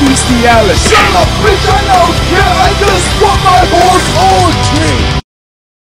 bestiality. Shut up, bitch,